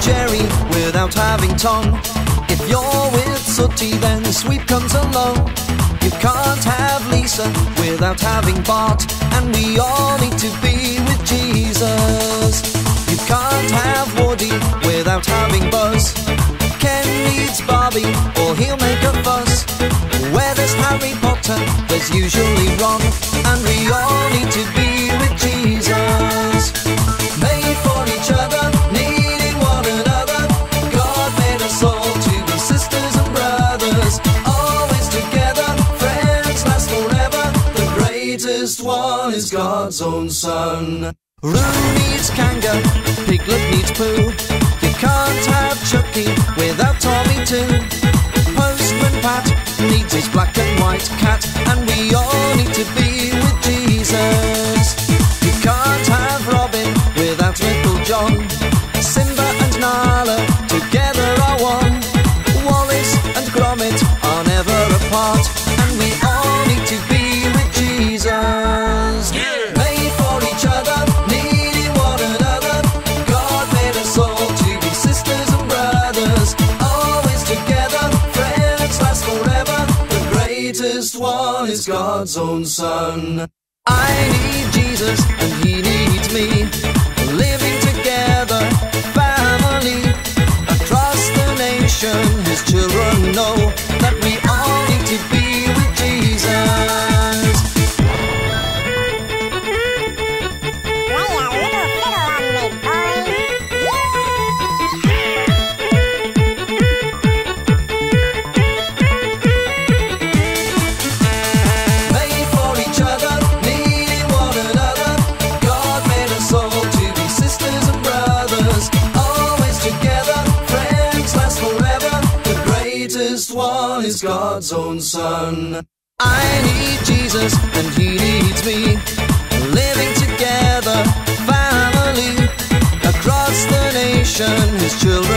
Jerry without having Tom. If you're with Sooty, then the Sweep comes along. You can't have Lisa without having Bart, and we all need to be with Jesus. You can't have Woody without having Buzz. Ken needs Barbie, or he'll make a fuss. Where there's Harry Potter, there's usually Ron, and we all need to be one is God's own son. Roo needs Kanga, Piglet needs Pooh. You can't have Chucky without Tommy too. Is God's own Son. I need Jesus and He needs me. Living greatest one is God's own Son. I need Jesus and He needs me. Living together, family across the nation. His children